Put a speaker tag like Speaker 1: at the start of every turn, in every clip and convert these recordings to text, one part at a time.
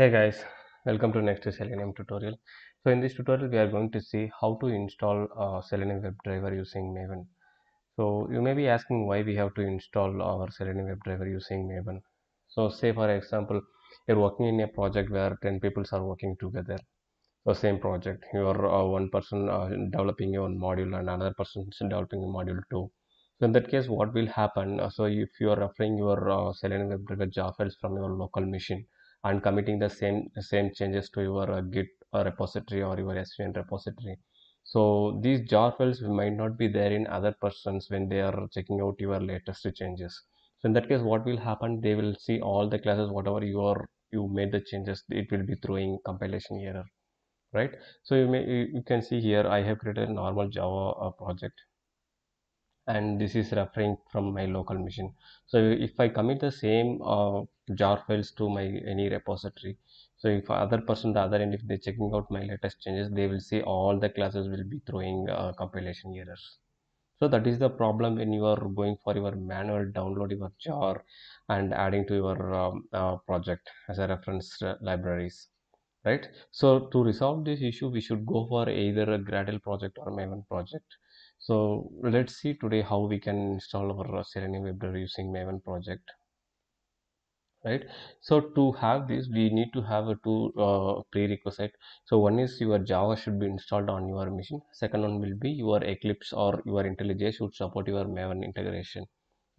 Speaker 1: Hey guys, welcome to next Selenium tutorial. So in this tutorial we are going to see how to install uh, Selenium WebDriver using Maven. So you may be asking why we have to install our Selenium WebDriver using Maven. So say for example you're working in a project where 10 people are working together. So same project, you're uh, one person uh, developing one module and another person is developing module 2. So in that case what will happen, uh, so if you are referring your uh, Selenium WebDriver jar files from your local machine and committing the same same changes to your uh, git uh, repository or your svn repository. So these jar files might not be there in other persons when they are checking out your latest changes. So in that case what will happen they will see all the classes whatever you are you made the changes it will be throwing compilation error right? So you may you can see here i have created a normal java uh, project and this is referring from my local machine. So if i commit the same uh, jar files to my any repository so if other person the other end if they're checking out my latest changes they will see all the classes will be throwing uh, compilation errors. So that is the problem when you are going for your manual download your jar and adding to your um, uh, project as a reference uh, libraries right? So to resolve this issue we should go for either a gradle project or maven project so let's see today how we can install our selenium WebDriver using maven project right? So to have this we need to have a two uh, prerequisite. So one is your java should be installed on your machine. Second one will be your eclipse or your intellij should support your maven integration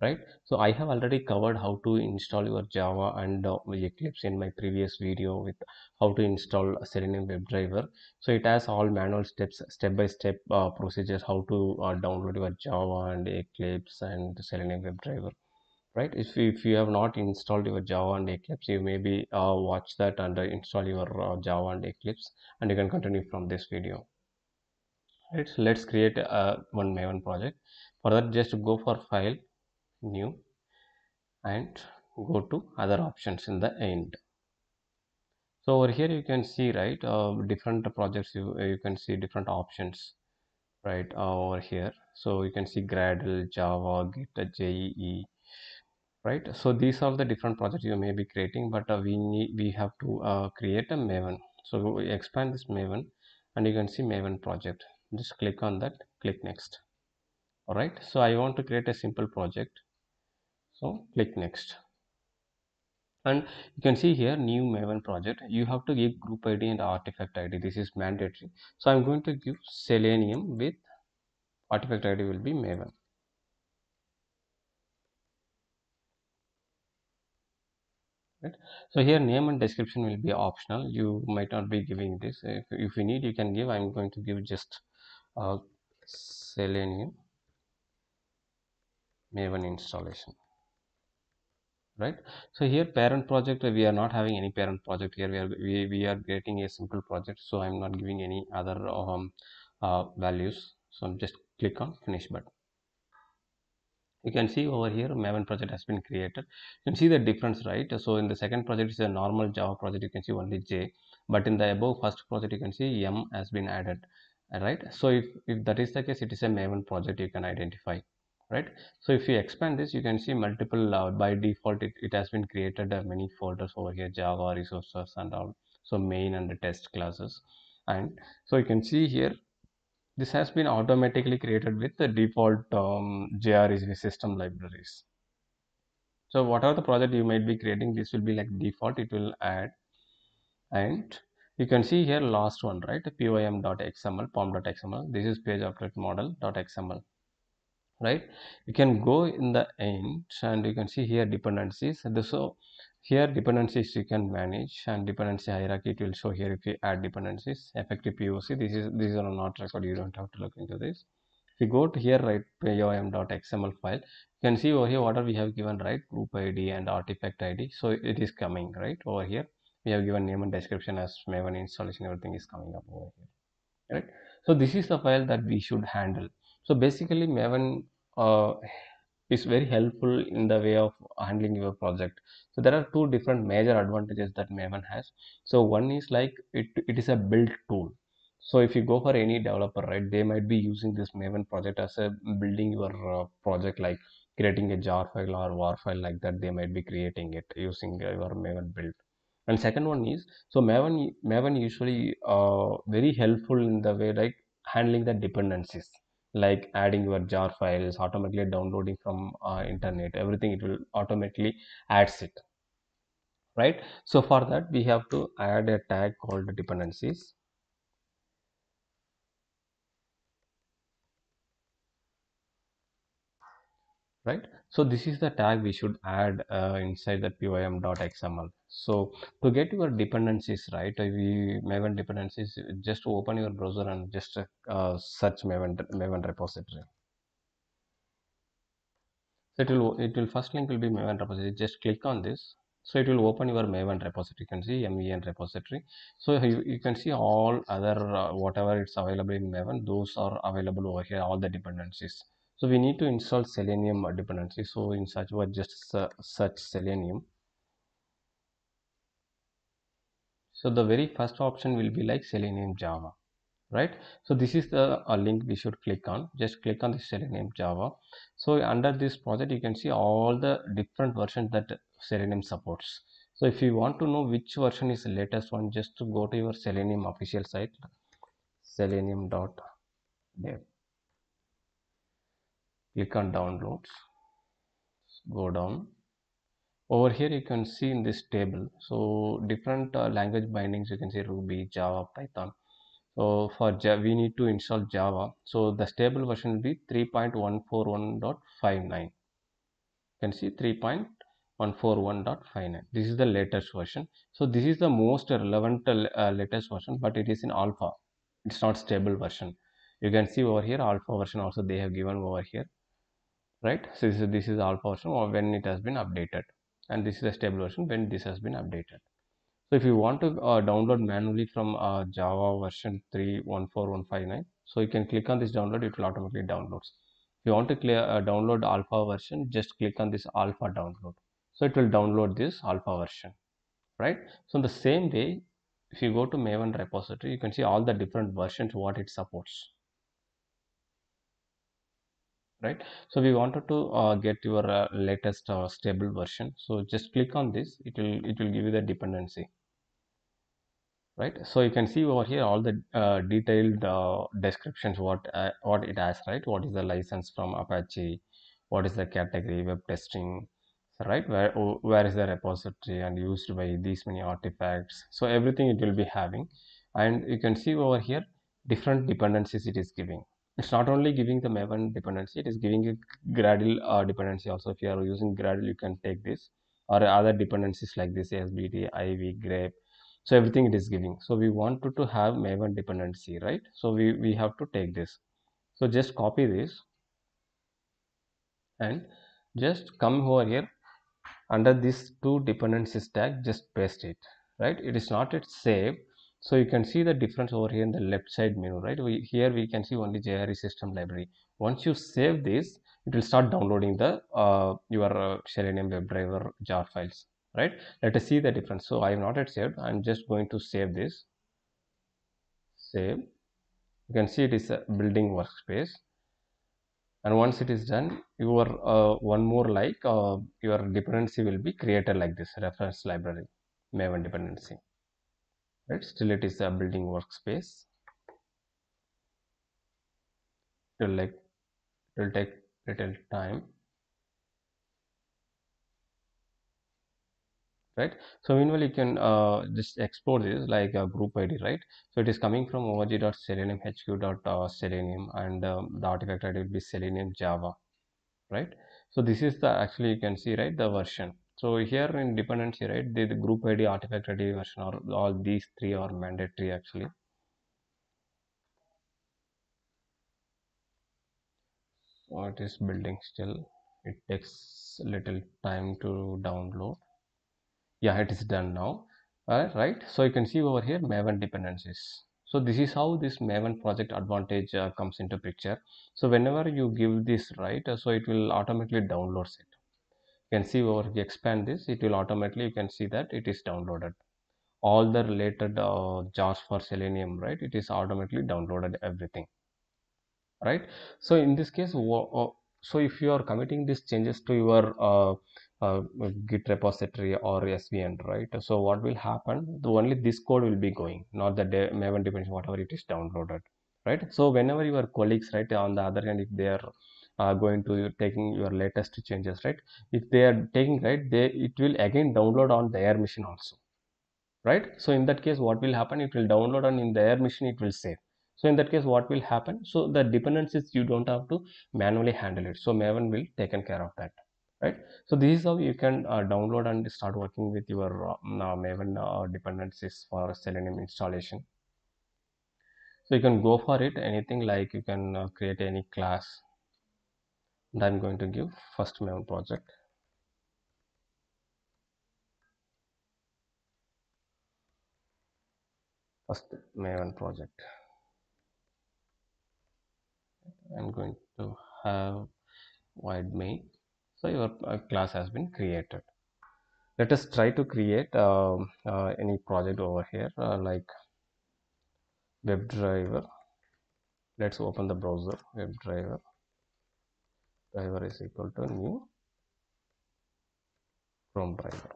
Speaker 1: right? So i have already covered how to install your java and uh, eclipse in my previous video with how to install selenium webdriver so it has all manual steps step by step uh, procedures how to uh, download your java and eclipse and selenium webdriver right? If, if you have not installed your java and eclipse you maybe uh, watch that and uh, install your uh, java and eclipse and you can continue from this video. Right? So let's create uh, one maven project. For that just go for file new and go to other options in the end. So over here you can see right uh, different projects you, you can see different options right uh, over here. So you can see gradle java git jee right? So these are the different projects you may be creating but uh, we need we have to uh, create a maven. So we expand this maven and you can see maven project. Just click on that click next. All right so i want to create a simple project so click next. And you can see here new maven project. You have to give group id and artifact id this is mandatory. So i'm going to give selenium with artifact id will be maven. Right? So here name and description will be optional. You might not be giving this. If, if you need you can give. I'm going to give just uh, selenium maven installation right? So here parent project we are not having any parent project here. We are we, we are getting a simple project. So i'm not giving any other um, uh, values. So i'm just click on finish button. You can see over here maven project has been created. You can see the difference right? So in the second project is a normal java project. You can see only j. But in the above first project you can see m has been added right? So if, if that is the case it is a maven project you can identify right so if you expand this you can see multiple uh, by default it, it has been created uh, many folders over here java resources and all so main and the test classes and so you can see here this has been automatically created with the default um, system libraries. So whatever the project you might be creating, this will be like default, it will add and you can see here last one, right? pym.xml, pom.xml. This is page object model.xml, right? You can go in the end and you can see here dependencies. So here dependencies you can manage and dependency hierarchy it will show here if you add dependencies. Effective pom this is these are not record you don't have to look into this. If you go to here right pom.xml file you can see over here what are we have given right? Group id and artifact id so it is coming right over here. We have given name and description as maven installation everything is coming up over here right? So this is the file that we should handle. So basically maven uh, is very helpful in the way of handling your project. So there are two different major advantages that maven has. So one is like it, it is a build tool. So if you go for any developer right they might be using this maven project as a building your uh, project like creating a jar file or war file like that they might be creating it using uh, your maven build. And second one is so maven maven usually uh, very helpful in the way like handling the dependencies like adding your jar files automatically downloading from uh, internet everything it will automatically adds it right? So for that we have to add a tag called dependencies. Right so this is the tag we should add uh, inside the pom.xml so to get your dependencies right uh, we maven dependencies just open your browser and just uh, search maven maven repository. So it will it will first link will be maven repository. Just click on this. So it will open your maven repository. You can see mvn repository. So you, you can see all other uh, whatever it's available in maven those are available over here all the dependencies so we need to install selenium dependency so in such what just search selenium. So the very first option will be like selenium java right? So this is the link we should click on. Just click on the selenium java. So under this project you can see all the different versions that selenium supports. So if you want to know which version is the latest one just to go to your selenium official site selenium.dev click on downloads go down. Over here you can see in this table so different uh, language bindings you can see ruby java python. So for java we need to install java. So the stable version will be 3.141.59 you can see 3.141.59 this is the latest version. So this is the most relevant uh, latest version but it is in alpha. It's not stable version. You can see over here alpha version also they have given over here right? So this is, this is alpha version or when it has been updated. And this is a stable version when this has been updated. So if you want to uh, download manually from uh, java version 314159 so you can click on this download it will automatically downloads. If you want to clear uh, download alpha version just click on this alpha download. So it will download this alpha version right? So in the same way if you go to maven repository you can see all the different versions what it supports right? So we wanted to uh, get your uh, latest uh, stable version. So just click on this. It will it will give you the dependency right? So you can see over here all the uh, detailed uh, descriptions what uh, what it has right? What is the license from apache? What is the category web testing right? Where where is the repository and used by these many artifacts? So everything it will be having. And you can see over here different dependencies it is giving it's not only giving the maven dependency it is giving a gradle uh, dependency also. If you are using gradle you can take this or other dependencies like this sbt ivy grape. So everything it is giving. So we wanted to have maven dependency right? So we we have to take this. So just copy this and just come over here under this two dependencies tag just paste it right? It is not yet saved so you can see the difference over here in the left side menu right? We here we can see only jre system library. Once you save this it will start downloading the uh, your uh, selenium webdriver jar files right? Let us see the difference. So i have not yet saved. I'm just going to save this. Save. You can see it is a building workspace. And once it is done your uh, one more like uh, your dependency will be created like this reference library maven dependency right? Still it is a building workspace. It will like it will take little time. Right? So meanwhile you can uh, just explore this like a group id right? So it is coming from org.seleniumhq.selenium and um, the artifact id will be selenium java right? So this is the actually you can see right the version so here in dependency, right, the, the group ID, artifact ID version, or all these three are mandatory actually. So it is building still. It takes little time to download. Yeah, it is done now. Uh, right. So you can see over here Maven dependencies. So this is how this Maven project advantage uh, comes into picture. So whenever you give this right, uh, so it will automatically download it can see over you expand this it will automatically you can see that it is downloaded. All the related uh, jars for selenium right it is automatically downloaded everything right? So in this case so if you are committing these changes to your uh, uh, git repository or svn right so what will happen the only this code will be going not the maven dependency whatever it is downloaded right? So whenever your colleagues right on the other hand if they are uh, going to taking your latest changes right? If they are taking right they it will again download on their machine also right? So in that case what will happen? It will download and in their machine it will save. So in that case what will happen? So the dependencies you don't have to manually handle it. So maven will taken care of that right? So this is how you can uh, download and start working with your uh, maven uh, dependencies for selenium installation. So you can go for it. Anything like you can uh, create any class and i'm going to give first maven project. First maven project. I'm going to have void main. So your uh, class has been created. Let us try to create uh, uh, any project over here uh, like WebDriver let's open the browser WebDriver driver is equal to new chrome driver.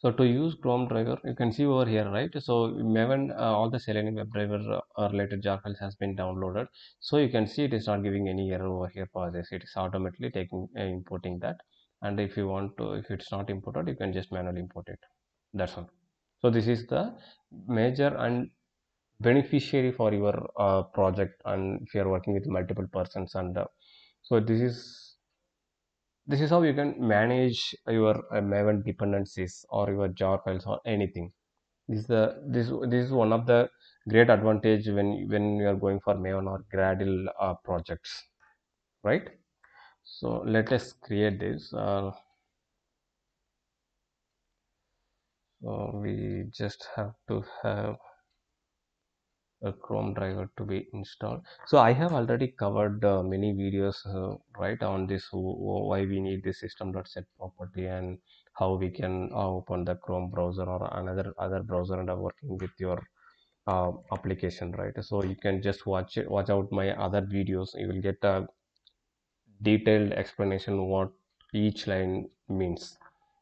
Speaker 1: So to use chrome driver you can see over here right? So maven uh, all the selenium webdriver uh, related jar files has been downloaded. So you can see it is not giving any error over here for this. It is automatically taking uh, importing that. And if you want to if it's not imported you can just manually import it. That's all. So this is the major and beneficiary for your uh, project and if you are working with multiple persons and uh, so this is this is how you can manage your uh, maven dependencies or your jar files or anything. This is the this this is one of the great advantage when when you are going for maven or gradle uh, projects right? So let us create this uh, so we just have to have a chrome driver to be installed. So i have already covered uh, many videos uh, right on this why we need this system.set property and how we can uh, open the chrome browser or another other browser and are working with your uh, application right? So you can just watch it watch out my other videos. You will get a detailed explanation what each line means.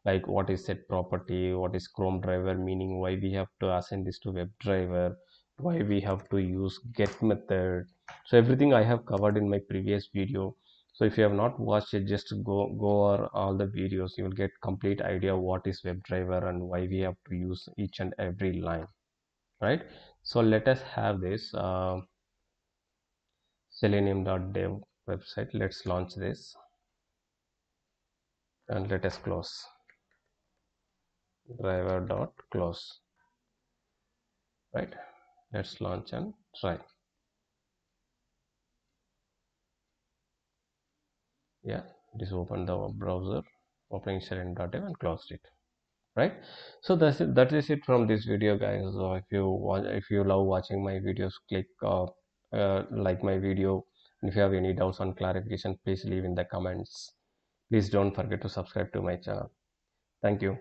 Speaker 1: Like what is set property what is chrome driver meaning why we have to assign this to webdriver why we have to use get method. So everything i have covered in my previous video. So if you have not watched it just go go over all the videos. You will get complete idea what is webdriver and why we have to use each and every line. Right? So let us have this uh, selenium.dev website. Let's launch this. And let us close. Driver dot close. Right let's launch and try. Yeah just open the browser opening selenium.dev and closed it right? So that's it that is it from this video guys. So if you want if you love watching my videos click uh, uh, like my video. And if you have any doubts on clarification please leave in the comments. Please don't forget to subscribe to my channel. Thank you